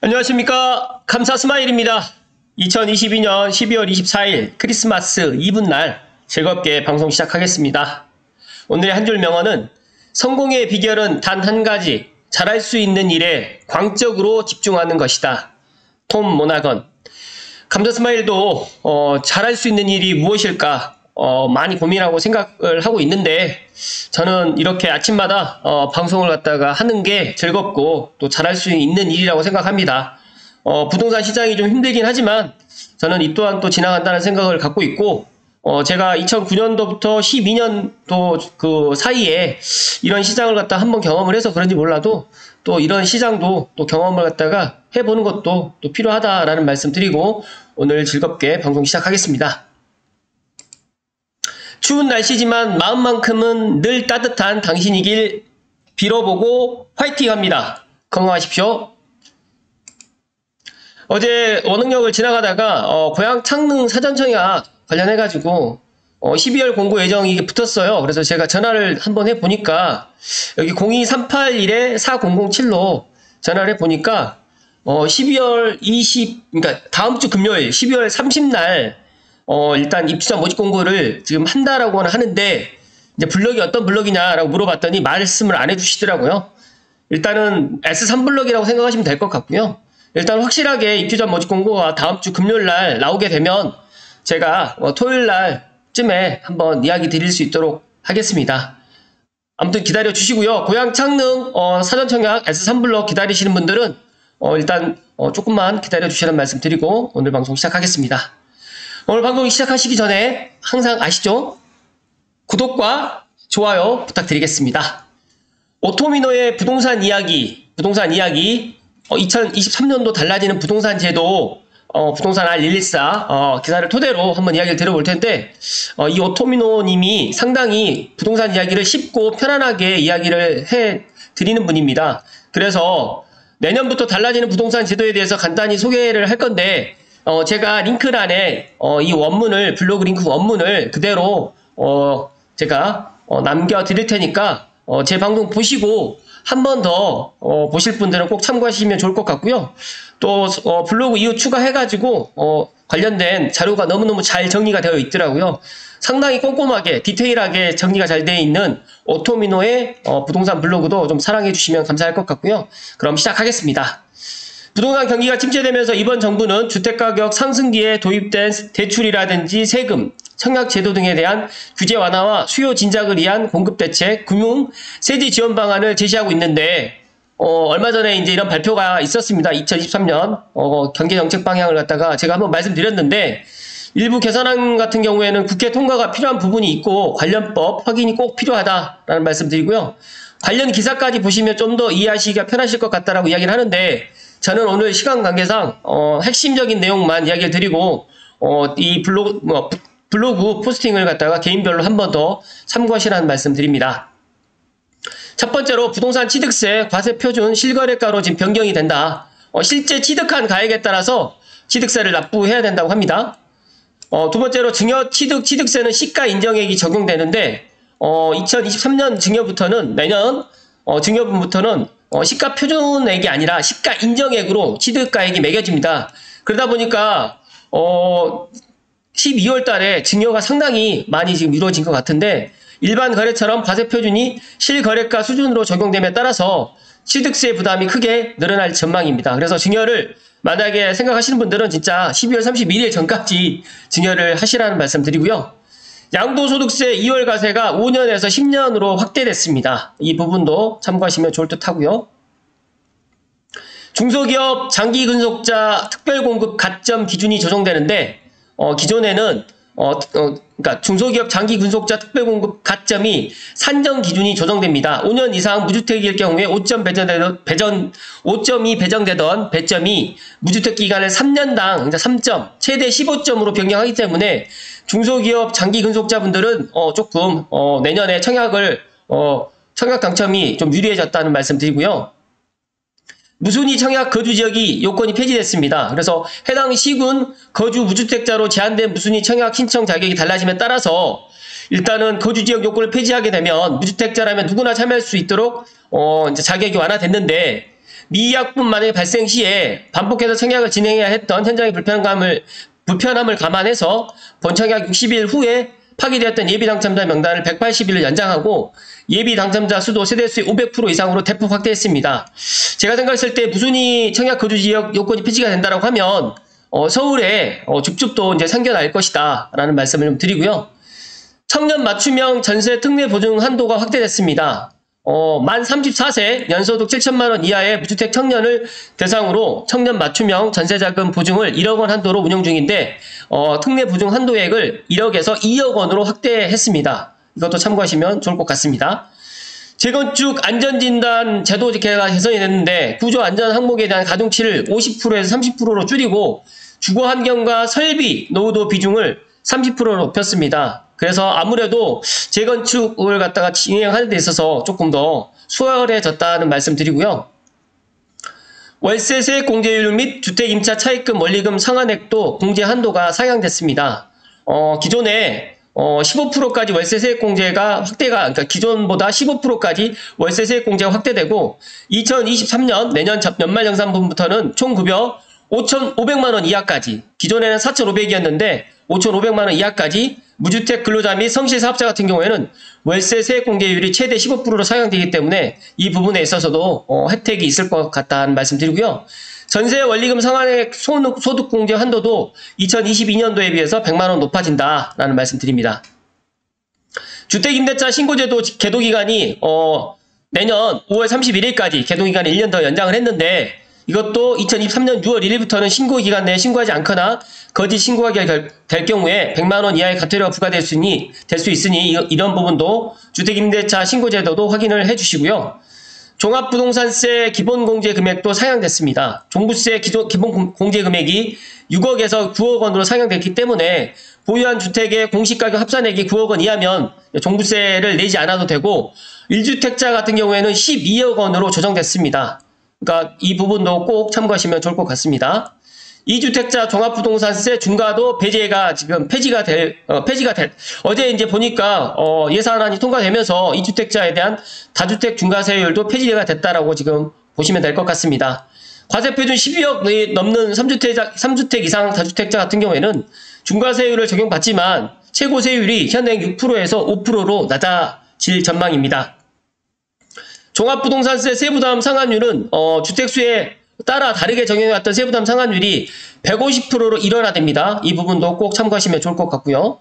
안녕하십니까. 감사 스마일입니다. 2022년 12월 24일 크리스마스 이브 날 즐겁게 방송 시작하겠습니다. 오늘의 한 줄 명언은 성공의 비결은 단 한 가지, 잘할 수 있는 일에 광적으로 집중하는 것이다. 톰 모나건. 감사 스마일도 어, 잘할 수 있는 일이 무엇일까 어, 많이 고민하고 생각을 하고 있는데 저는 이렇게 아침마다 어, 방송을 갖다가 하는 게 즐겁고 또 잘할 수 있는 일이라고 생각합니다. 어, 부동산 시장이 좀 힘들긴 하지만 저는 이 또한 또 지나간다는 생각을 갖고 있고 어, 제가 2009년도부터 12년도 그 사이에 이런 시장을 갖다 한번 경험을 해서 그런지 몰라도 또 이런 시장도 또 경험을 갖다가 해보는 것도 또 필요하다라는 말씀 드리고 오늘 즐겁게 방송 시작하겠습니다. 추운 날씨지만 마음만큼은 늘 따뜻한 당신이길 빌어보고 화이팅 합니다. 건강하십시오. 어제 원흥역을 지나가다가 어, 고향 창릉 사전청약 관련해가지고 어, 12월 공고 예정이 붙었어요. 그래서 제가 전화를 한번 해보니까 여기 02381에 4007로 전화를 해보니까 어, 12월 20, 그러니까 다음 주 금요일 12월 30날 어, 일단 입주자 모집 공고를 지금 한다라고는 하는데, 이제 블럭이 어떤 블럭이냐라고 물어봤더니 말씀을 안 해주시더라고요. 일단은 S3 블럭이라고 생각하시면 될 것 같고요. 일단 확실하게 입주자 모집 공고가 다음 주 금요일 날 나오게 되면 제가 어, 토요일 날쯤에 한번 이야기 드릴 수 있도록 하겠습니다. 아무튼 기다려 주시고요. 고향 창릉 어, 사전 청약 S3 블럭 기다리시는 분들은 어, 일단 어, 조금만 기다려 주시라는 말씀 드리고 오늘 방송 시작하겠습니다. 오늘 방송 시작하시기 전에 항상 아시죠? 구독과 좋아요 부탁드리겠습니다. 오토미노의 부동산 이야기, 부동산 이야기, 어, 2023년도 달라지는 부동산 제도, 어, 부동산 R114 어, 기사를 토대로 한번 이야기를 들어볼 텐데 어, 이 오토미노님이 상당히 부동산 이야기를 쉽고 편안하게 이야기를 해 드리는 분입니다. 그래서 내년부터 달라지는 부동산 제도에 대해서 간단히 소개를 할 건데 어, 제가 링크란에 어, 이 원문을 블로그 링크 원문을 그대로 어, 제가 어, 남겨 드릴 테니까 어, 제 방송 보시고 한 번더 어, 보실 분들은 꼭 참고하시면 좋을 것 같고요. 또 어, 블로그 이후 추가해가지고 어, 관련된 자료가 너무너무 잘 정리가 되어 있더라고요. 상당히 꼼꼼하게 디테일하게 정리가 잘 되어 있는 오토미노의 어, 부동산 블로그도 좀 사랑해 주시면 감사할 것 같고요. 그럼 시작하겠습니다. 부동산 경기가 침체되면서 이번 정부는 주택가격 상승기에 도입된 대출이라든지 세금, 청약제도 등에 대한 규제 완화와 수요 진작을 위한 공급 대책, 금융, 세제 지원 방안을 제시하고 있는데 어, 얼마 전에 이제 이런 발표가 있었습니다. 2023년 어, 경제 정책 방향을 갖다가 제가 한번 말씀드렸는데 일부 개선안 같은 경우에는 국회 통과가 필요한 부분이 있고 관련법 확인이 꼭 필요하다라는 말씀드리고요. 관련 기사까지 보시면 좀 더 이해하시기가 편하실 것 같다라고 이야기를 하는데 저는 오늘 시간 관계상 어, 핵심적인 내용만 이야기를 드리고 어, 이 블로그 뭐, 블로그 포스팅을 갖다가 개인별로 한 번 더 참고하시라는 말씀 드립니다. 첫 번째로 부동산 취득세 과세 표준 실거래가로 지금 변경이 된다. 어, 실제 취득한 가액에 따라서 취득세를 납부해야 된다고 합니다. 어, 두 번째로 증여 취득 취득세는 시가 인정액이 적용되는데 어, 2023년 증여부터는 내년 어, 증여분부터는 어, 시가 표준액이 아니라 시가 인정액으로 취득가액이 매겨집니다. 그러다 보니까 어, 12월 달에 증여가 상당히 많이 지금 이루어진 것 같은데 일반 거래처럼 과세 표준이 실거래가 수준으로 적용됨에 따라서 취득세 부담이 크게 늘어날 전망입니다. 그래서 증여를 만약에 생각하시는 분들은 진짜 12월 31일 전까지 증여를 하시라는 말씀 드리고요. 양도소득세 2월 과세가 5년에서 10년으로 확대됐습니다. 이 부분도 참고하시면 좋을 듯 하고요. 중소기업 장기근속자 특별공급 가점 기준이 조정되는데 어, 기존에는 어, 어, 그러니까 중소기업 장기 근속자 특별공급 가점이 산정 기준이 조정됩니다. 5년 이상 무주택일 경우에 5점 배정되던 배전 5점이 배정되던 배점이 무주택 기간을 3년당 3점 최대 15점으로 변경하기 때문에 중소기업 장기 근속자분들은 어, 조금 어, 내년에 청약을 어, 청약 당첨이 좀 유리해졌다는 말씀 드리고요. 무순위 청약 거주 지역이 요건이 폐지됐습니다. 그래서 해당 시군 거주 무주택자로 제한된 무순위 청약 신청 자격이 달라짐에 따라서 일단은 거주 지역 요건을 폐지하게 되면 무주택자라면 누구나 참여할 수 있도록 어 이제 자격이 완화됐는데 미약분 만의 발생 시에 반복해서 청약을 진행해야 했던 현장의 불편감을 불편함을 감안해서 본청약 60일 후에 파기되었던 예비 당첨자 명단을 180일을 연장하고 예비 당첨자 수도 세대수의 500% 이상으로 대폭 확대했습니다. 제가 생각했을 때 무순위 청약 거주 지역 요건이 폐지가 된다고 하면 어, 서울에 어, 줍줍도 이제 생겨날 것이다 라는 말씀을 좀 드리고요. 청년 맞춤형 전세 특례 보증 한도가 확대됐습니다. 어, 만 34세 연소득 7천만 원 이하의 무주택 청년을 대상으로 청년 맞춤형 전세자금 보증을 1억 원 한도로 운영 중인데 어, 특례 보증 한도액을 1억에서 2억 원으로 확대했습니다. 이것도 참고하시면 좋을 것 같습니다. 재건축 안전진단 제도 개가 개선이 됐는데 구조 안전 항목에 대한 가중치를 50%에서 30%로 줄이고 주거 환경과 설비, 노후도 비중을 30%로 높였습니다. 그래서 아무래도 재건축을 갖다가 진행하는 데 있어서 조금 더 수월해졌다는 말씀 드리고요. 월세세 공제율 및 주택 임차 차입금 원리금 상한액도 공제 한도가 상향됐습니다. 어, 기존에 어, 15%까지 월세 세액 공제가 확대가, 그러니까 기존보다 15%까지 월세 세액 공제가 확대되고, 2023년 내년 연말 정산분부터는 총 급여 5,500만 원 이하까지, 기존에는 4,500이었는데 5,500만 원 이하까지 무주택 근로자 및 성실 사업자 같은 경우에는 월세 세액 공제율이 최대 15%로 상향되기 때문에 이 부분에 있어서도 어, 혜택이 있을 것 같다는 말씀 드리고요. 전세 원리금 상한액 소득 공제 한도도 2022년도에 비해서 100만 원 높아진다라는 말씀 드립니다. 주택임대차 신고제도 개도 기간이 어, 내년 5월 31일까지 개도 기간을 1년 더 연장을 했는데 이것도 2023년 6월 1일부터는 신고 기간 내에 신고하지 않거나 거짓 신고가 될 경우에 100만 원 이하의 과태료가 부과될 수 있니 될 수 있으니 이런 부분도 주택임대차 신고제도도 확인을 해주시고요. 종합부동산세 기본공제 금액도 상향됐습니다. 종부세 기존, 기본 공제 금액이 6억에서 9억 원으로 상향됐기 때문에 보유한 주택의 공시가격 합산액이 9억 원 이하면 종부세를 내지 않아도 되고 1주택자 같은 경우에는 12억 원으로 조정됐습니다. 그러니까 이 부분도 꼭 참고하시면 좋을 것 같습니다. 2주택자 종합부동산세 중과도 배제가 지금 폐지가 될, 어, 폐지가 될, 어제 이제 보니까, 어, 예산안이 통과되면서 2주택자에 대한 다주택 중과세율도 폐지가 됐다라고 지금 보시면 될 것 같습니다. 과세표준 12억 넘는 3주택, 3주택 이상 다주택자 같은 경우에는 중과세율을 적용받지만 최고 세율이 현행 6%에서 5%로 낮아질 전망입니다. 종합부동산세 세부담 상한율은 어, 주택수에 따라 다르게 적용해왔던 세부담 상한율이 150%로 일원화됩니다. 이 부분도 꼭 참고하시면 좋을 것 같고요.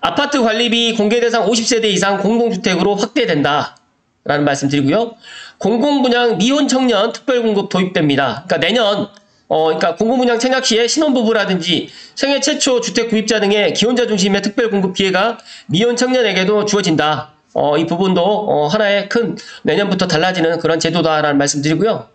아파트 관리비 공개 대상 50세대 이상 공동주택으로 확대된다. 라는 말씀 드리고요. 공공분양 미혼 청년 특별공급 도입됩니다. 그러니까 내년 어, 그러니까 공공분양 청약 시에 신혼부부라든지 생애 최초 주택 구입자 등의 기혼자 중심의 특별공급 기회가 미혼 청년에게도 주어진다. 어, 이 부분도 어, 하나의 큰 내년부터 달라지는 그런 제도다라는 말씀드리고요.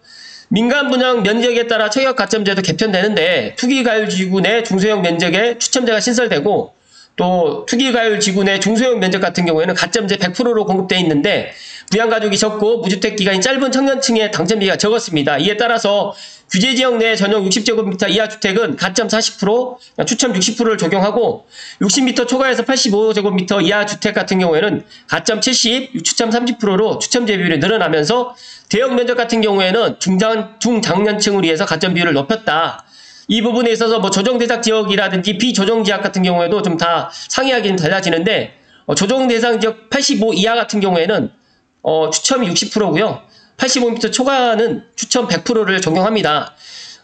민간 분양 면적에 따라 청약 가점제도 개편되는데 투기가율지구 내 중소형 면적에 추첨제가 신설되고 또 투기가율 지구 내 중소형 면적 같은 경우에는 가점제 100%로 공급되어 있는데 부양가족이 적고 무주택 기간이 짧은 청년층의 당첨비가 적었습니다. 이에 따라서 규제지역 내 전용 60제곱미터 이하 주택은 가점 40%, 추첨 60%를 적용하고 60m 초과해서 85제곱미터 이하 주택 같은 경우에는 가점 70, 추첨 30%로 추첨 제 비율이 늘어나면서 대형 면적 같은 경우에는 중장, 중장년층을 위해서 가점 비율을 높였다. 이 부분에 있어서 뭐 조정 대상 지역이라든지 비조정 지역 같은 경우에도 좀 다 상이하기는 달라지는데 어, 조정 대상 지역 85 이하 같은 경우에는 어, 추첨이 60%고요. 85m 초과는 추첨 100%를 적용합니다.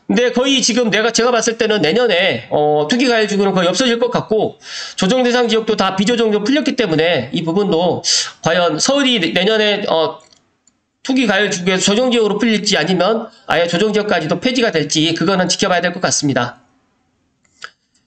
근데 거의 지금 내가 제가 봤을 때는 내년에 어, 투기 가열 주구는 거의 없어질 것 같고 조정 대상 지역도 다 비조정으로 풀렸기 때문에 이 부분도 과연 서울이 내년에 어, 투기 가열 주구에서 조정 지역으로 풀릴지 아니면 아예 조정 지역까지도 폐지가 될지 그거는 지켜봐야 될 것 같습니다.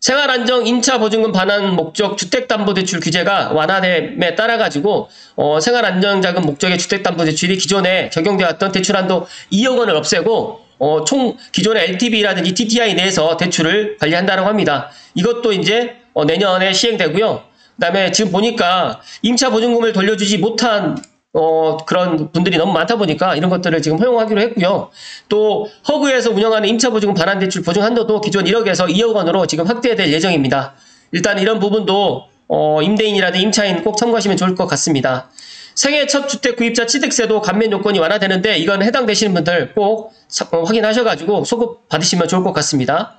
생활안정 임차 보증금 반환 목적 주택담보대출 규제가 완화됨에 따라 가지고 어, 생활안정자금 목적의 주택담보대출이 기존에 적용되었던 대출한도 2억 원을 없애고 어, 총 기존의 LTV라든지 TTI 내에서 대출을 관리한다고 합니다. 이것도 이제 어, 내년에 시행되고요. 그 다음에 지금 보니까 임차 보증금을 돌려주지 못한 어, 그런 분들이 너무 많다 보니까 이런 것들을 지금 허용하기로 했고요. 또 허그에서 운영하는 임차보증금 반환대출 보증 한도도 기존 1억에서 2억 원으로 지금 확대될 예정입니다. 일단 이런 부분도 어, 임대인이라든 임차인 꼭 참고하시면 좋을 것 같습니다. 생애 첫 주택 구입자 취득세도 감면 요건이 완화되는데 이건 해당되시는 분들 꼭 어, 확인하셔가지고 소급 받으시면 좋을 것 같습니다.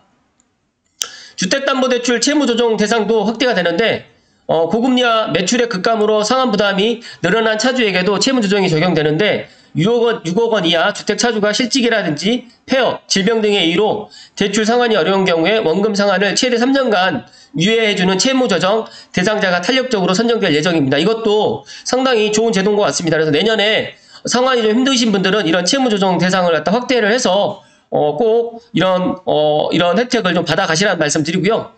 주택담보대출 채무조정 대상도 확대가 되는데 어, 고금리와 매출의 급감으로 상환 부담이 늘어난 차주에게도 채무 조정이 적용되는데 6억 원, 6억 원 이하 주택 차주가 실직이라든지 폐업, 질병 등의 이유로 대출 상환이 어려운 경우에 원금 상환을 최대 3년간 유예해주는 채무 조정 대상자가 탄력적으로 선정될 예정입니다. 이것도 상당히 좋은 제도인 것 같습니다. 그래서 내년에 상환이 좀 힘드신 분들은 이런 채무 조정 대상을 갖다 확대를 해서 어, 꼭 이런 어, 이런 혜택을 좀 받아 가시라는 말씀 드리고요.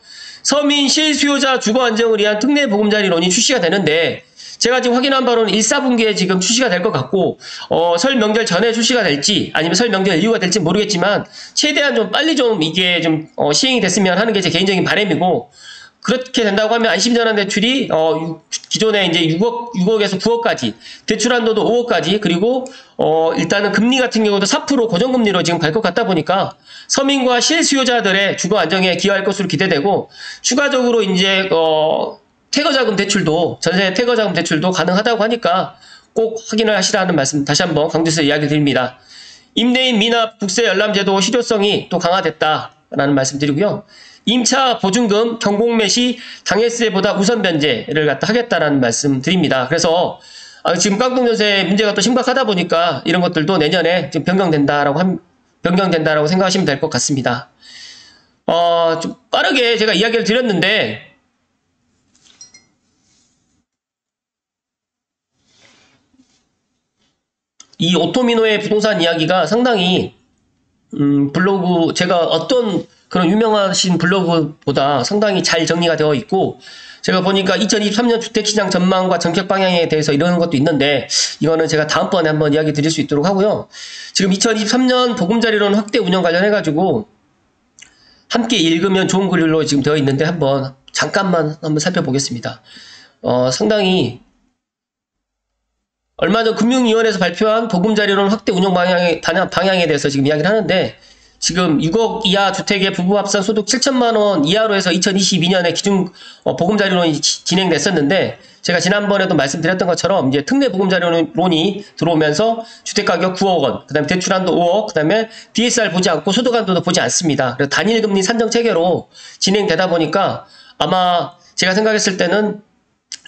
서민 실수요자 주거 안정을 위한 특례 보금자리론이 출시가 되는데 제가 지금 확인한 바로는 1, 4분기에 지금 출시가 될 것 같고 어, 설 명절 전에 출시가 될지 아니면 설 명절 이후가 될지 모르겠지만 최대한 좀 빨리 좀 이게 좀 어, 시행이 됐으면 하는 게 제 개인적인 바람이고 그렇게 된다고 하면 안심전환 대출이 어, 기존에 이제 6억 6억에서 9억까지 대출 한도도 5억까지 그리고 어, 일단은 금리 같은 경우도 4% 고정금리로 지금 갈 것 같다 보니까 서민과 실수요자들의 주거 안정에 기여할 것으로 기대되고 추가적으로 이제 어, 퇴거자금 대출도 전세 퇴거자금 대출도 가능하다고 하니까 꼭 확인을 하시라는 말씀 다시 한번 강조해서 이야기 드립니다. 임대인 미납 국세 열람제도 실효성이 또 강화됐다라는 말씀 드리고요. 임차 보증금 경공매 시 당해세보다 우선 변제를 갖다 하겠다라는 말씀 드립니다. 그래서 아, 지금 깡통전세 문제가 또 심각하다 보니까 이런 것들도 내년에 지금 변경된다라고 함, 변경된다라고 생각하시면 될 것 같습니다. 어, 좀 빠르게 제가 이야기를 드렸는데 이 오토미노의 부동산 이야기가 상당히 음, 블로그 제가 어떤 그런 유명하신 블로그보다 상당히 잘 정리가 되어 있고 제가 보니까 2023년 주택시장 전망과 정책 방향에 대해서 이러는 것도 있는데 이거는 제가 다음번에 한번 이야기 드릴 수 있도록 하고요. 지금 2023년 보금자리론 확대 운영 관련해 가지고 함께 읽으면 좋은 글로 지금 되어 있는데 한번 잠깐만 한번 살펴보겠습니다. 어, 상당히 얼마 전 금융위원회에서 발표한 보금자리론 확대 운영 방향에, 방향에 대해서 지금 이야기를 하는데 지금 6억 이하 주택의 부부 합산 소득 7천만 원 이하로 해서 2022년에 기준 어, 보금자리론이 진행됐었는데 제가 지난번에도 말씀드렸던 것처럼 이제 특례 보금자리론이 들어오면서 주택가격 9억 원, 그다음에 대출한도 5억, 그다음에 DSR 보지 않고 소득한도도 보지 않습니다. 그래서 단일금리 산정 체계로 진행되다 보니까 아마 제가 생각했을 때는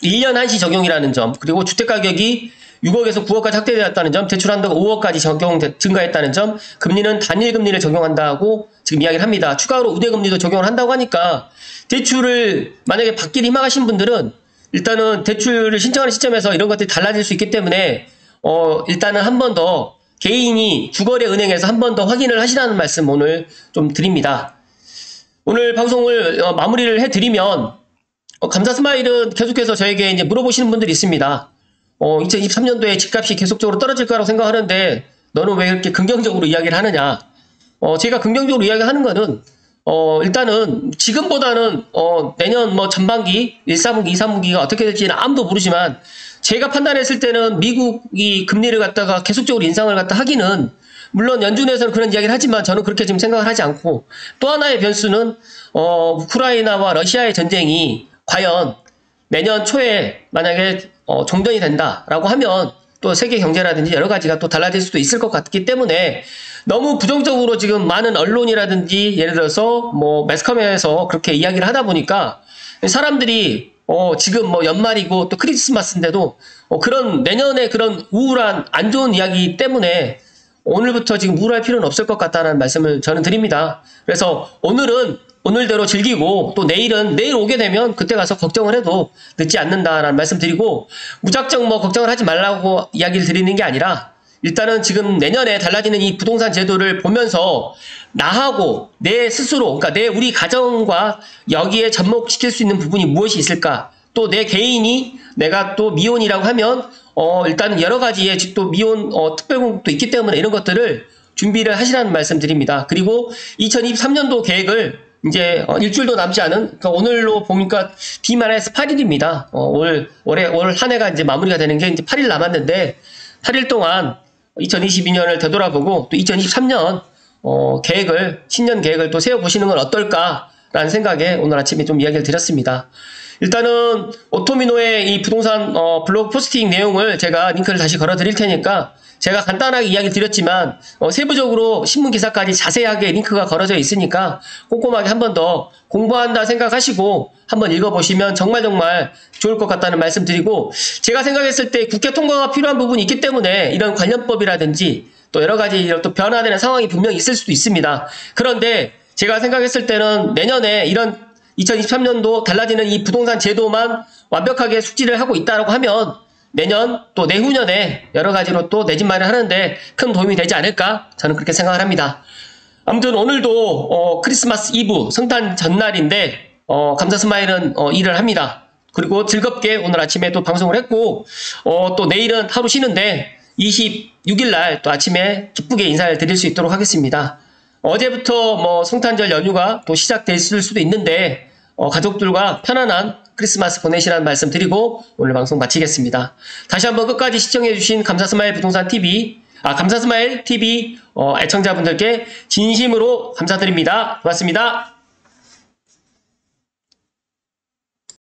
1년 한시 적용이라는 점, 그리고 주택가격이 6억에서 9억까지 확대되었다는 점, 대출 한도가 5억까지 적용 증가했다는 점, 금리는 단일 금리를 적용한다고 지금 이야기를 합니다. 추가로 우대 금리도 적용을 한다고 하니까 대출을 만약에 받기를 희망하신 분들은 일단은 대출을 신청하는 시점에서 이런 것들이 달라질 수 있기 때문에 어 일단은 한 번 더 개인이 주거래 은행에서 한 번 더 확인을 하시라는 말씀 오늘 좀 드립니다. 오늘 방송을 어, 마무리를 해드리면 어, 감사 스마일은 계속해서 저에게 이제 물어보시는 분들이 있습니다. 어, 2023년도에 집값이 계속적으로 떨어질 거라고 생각하는데 너는 왜 이렇게 긍정적으로 이야기를 하느냐? 어, 제가 긍정적으로 이야기하는 거는 어, 일단은 지금보다는 어, 내년 뭐 전반기 1, 4분기, 2, 3분기가 어떻게 될지는 아무도 모르지만 제가 판단했을 때는 미국이 금리를 갖다가 계속적으로 인상을 갖다 하기는 물론 연준에서는 그런 이야기를 하지만 저는 그렇게 지금 생각을 하지 않고 또 하나의 변수는 어, 우크라이나와 러시아의 전쟁이 과연 내년 초에 만약에 어, 종전이 된다라고 하면 또 세계 경제라든지 여러 가지가 또 달라질 수도 있을 것 같기 때문에 너무 부정적으로 지금 많은 언론이라든지 예를 들어서 뭐 매스컴에서 그렇게 이야기를 하다 보니까 사람들이 어 지금 뭐 연말이고 또 크리스마스인데도 어 그런 내년에 그런 우울한 안 좋은 이야기 때문에 오늘부터 지금 우울할 필요는 없을 것 같다는 말씀을 저는 드립니다. 그래서 오늘은 오늘대로 즐기고 또 내일은 내일 오게 되면 그때 가서 걱정을 해도 늦지 않는다라는 말씀 드리고 무작정 뭐 걱정을 하지 말라고 이야기를 드리는 게 아니라 일단은 지금 내년에 달라지는 이 부동산 제도를 보면서 나하고 내 스스로 그러니까 내 우리 가정과 여기에 접목시킬 수 있는 부분이 무엇이 있을까 또 내 개인이 내가 또 미혼이라고 하면 어 일단은 여러 가지의 또 미혼 어 특별공급도 있기 때문에 이런 것들을 준비를 하시라는 말씀 드립니다. 그리고 2023년도 계획을 이제 어, 일주일도 남지 않은 그러니까 오늘로 보니까 D-8일입니다. 만 어, 올 올해 올 한 해가 이제 마무리가 되는 게 이제 8일 남았는데 8일 동안 2022년을 되돌아보고 또 2023년 어, 계획을 신년 계획을 또 세워 보시는 건 어떨까? 라는 생각에 오늘 아침에 좀 이야기를 드렸습니다. 일단은 오토미노의 이 부동산 어, 블로그 포스팅 내용을 제가 링크를 다시 걸어 드릴 테니까 제가 간단하게 이야기 드렸지만 어, 세부적으로 신문 기사까지 자세하게 링크가 걸어져 있으니까 꼼꼼하게 한 번 더 공부한다 생각하시고 한번 읽어보시면 정말 정말 좋을 것 같다는 말씀 드리고 제가 생각했을 때 국회 통과가 필요한 부분이 있기 때문에 이런 관련법이라든지 또 여러 가지 또 변화되는 상황이 분명히 있을 수도 있습니다. 그런데 제가 생각했을 때는 내년에 이런 2023년도 달라지는 이 부동산 제도만 완벽하게 숙지를 하고 있다고 하면 내년 또 내후년에 여러 가지로 또 내 집 마련하는데 큰 도움이 되지 않을까 저는 그렇게 생각을 합니다. 아무튼 오늘도 어, 크리스마스 이브 성탄 전날인데 어, 감사 스마일은 어, 일을 합니다. 그리고 즐겁게 오늘 아침에 또 방송을 했고 어, 또 내일은 하루 쉬는데 26일 날 또 아침에 기쁘게 인사를 드릴 수 있도록 하겠습니다. 어제부터 뭐 성탄절 연휴가 또 시작됐을 수도 있는데 어, 가족들과 편안한 크리스마스 보내시라는 말씀 드리고 오늘 방송 마치겠습니다. 다시 한번 끝까지 시청해주신 감사스마일 부동산 TV, 아, 감사스마일 TV 어, 애청자분들께 진심으로 감사드립니다. 고맙습니다.